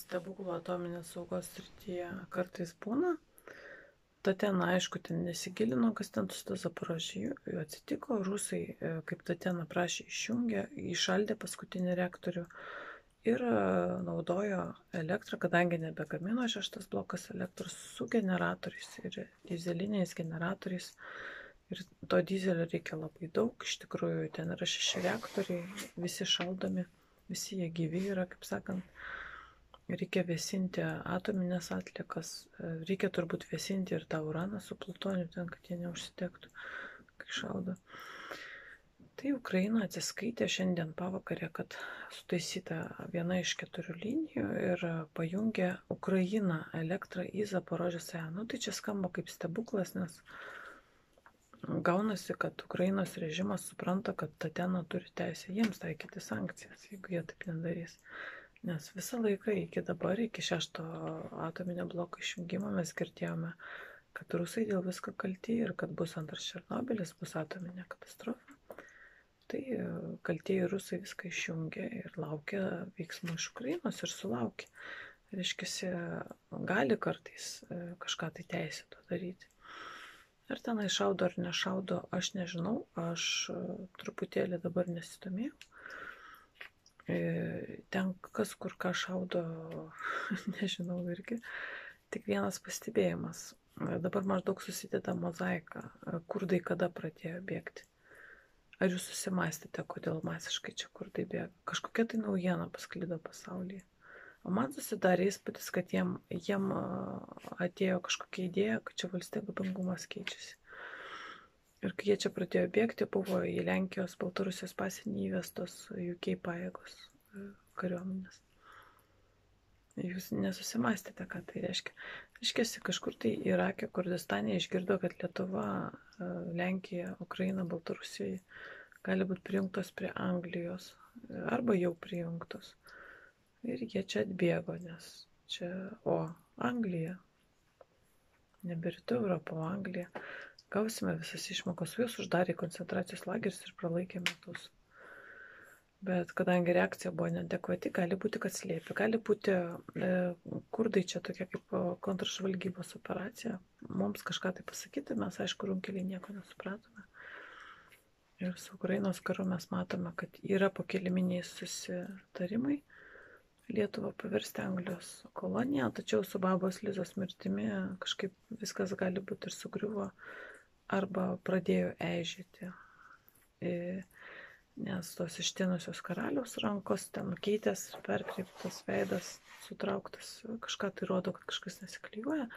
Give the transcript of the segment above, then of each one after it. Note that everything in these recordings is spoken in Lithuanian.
stebuklų atominės saugos srityje kartais būna. Ta ten, aišku, ten nesigilino, kas ten su to Zaporožyju atsitiko. Rusai, e, kaip ta ten aprašė, išjungė, išaldė paskutinį reaktorių ir e, naudojo elektrą, kadangi nebegamino šeštas blokas elektros su generatoriais ir dizeliniais generatoriais. Ir to dizelio reikia labai daug, iš tikrųjų ten yra šeši reaktoriai, visi šaldomi, visi jie gyvi yra, kaip sakant reikia vėsinti atominės atlikas, reikia turbūt vėsinti ir tą uraną su plutoniu ten, kad jie neužsitektų, kai šaudo. Tai Ukraina atsiskaitė šiandien pavakarė, kad sutaisyta viena iš keturių linijų ir pajungė Ukrainą elektrą į Zaporožės sąją. Nu, tai čia skamba kaip stebuklas, nes gaunasi, kad Ukrainos režimas supranta, kad Tatena turi teisę jiems taikyti sankcijas, jeigu jie taip nedarys. Nes visą laiką iki dabar, iki šešto atominio bloko išjungimo mes girdėjome, kad rusai dėl visko kalti ir kad bus antras Černobilis, bus atominė katastrofa. Tai e, kaltieji rusai viską išjungė ir laukia veiksmų iš Ukrainos ir sulaukė. Reiškia, gali kartais e, kažką tai teisėto daryti. Ar tenai šaudo ar nešaudo, aš nežinau, aš e, truputėlį dabar nesidomėjau. Ten kas kur ką šaudo, nežinau irgi. Tik vienas pastebėjimas. Dabar maždaug susideda mozaika. Kurdai kada pradėjo bėgti? Ar jūs susimastėte, kodėl masiškai čia kurdai bėga? Kažkokia tai naujiena pasklido pasaulyje. O man susidarė įspūdis, kad jiem, jiem atėjo kažkokia idėja, kad čia valstybingumas keičiasi. Ir kai jie čia pradėjo bėgti, buvo į Lenkijos, Baltarusijos pasienį įvestos UK pajėgos kariuomenės. Jūs nesusimastėte, ką tai reiškia. Reiškia, kažkur tai Irakė, Kurdistane išgirdo, kad Lietuva, e, Lenkija, Ukraina, Baltarusija gali būti prijungtos prie Anglijos arba jau prijungtos. Ir jie čia atbėgo, nes čia, o Anglija, nebe rytų Europą, o Anglija gausime visas išmokas, juos uždarė koncentracijos lageris ir pralaikė metus. Bet kadangi reakcija buvo nedekvati, gali būti, kad slėpė, gali būti e, kurdai čia tokia kaip kontražvalgybos operacija. Mums kažką tai pasakyti, mes aišku, runkeliai nieko nesupratome. Ir su Ukrainos karu mes matome, kad yra pokeliminiai susitarimai Lietuvą paversti Anglijos koloniją, tačiau su babos Lizos mirtimi kažkaip viskas gali būti ir sugriuvo arba pradėjo eižėti. E, nes tos ištinusios karaliaus rankos, ten keitės, perkreiptas veidas, sutrauktas, kažką tai rodo, kad kažkas nesiklyjuoja.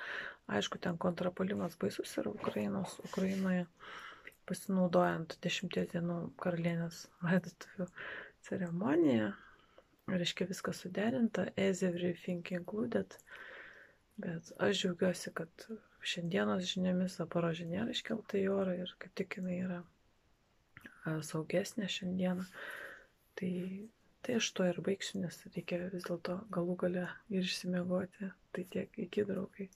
Aišku, ten kontrapolimas baisus yra Ukrainos, Ukrainoje, pasinaudojant dešimties dienų karalienės laidotuvių ceremoniją. Reiškia viskas suderinta, as everything included. Bet aš džiaugiuosi, kad šiandienos žiniomis Zaporožė nėra iškelta į orą ir kaip tik jinai yra saugesnė šiandieną. Tai, tai aš to ir baigsiu, nes reikia vis dėlto galų gale ir išsimiegoti. Tai tiek iki draugai.